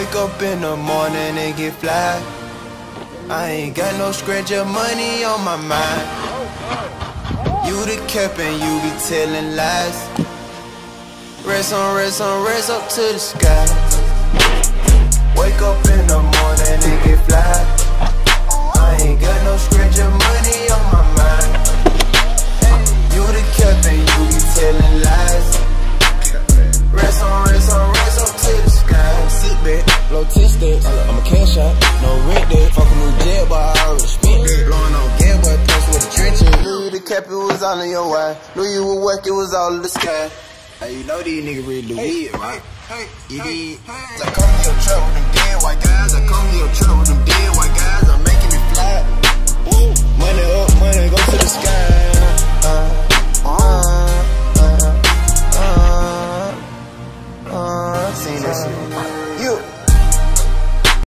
Wake up in the morning and get fly. I ain't got no scratch of money on my mind. You the cap and you be telling lies. Rest on, rest on, rest up to the sky. stacks. I'm a cash out, no rent day. Fuck a new jet, but I already spent it. Blowing on gas, but plus with the trenches. Knew the cap, it was all in your way. Knew you were work, it was all in the sky. Hey, you know these niggas really do weed, right? Hey, hey, hey, hey. I come to your truck with them dead white guys. I come to your truck with them dead white guys. I'm making it fly. Money up, money go to the sky. Uh, uh. Uh, uh, seen this shit. You.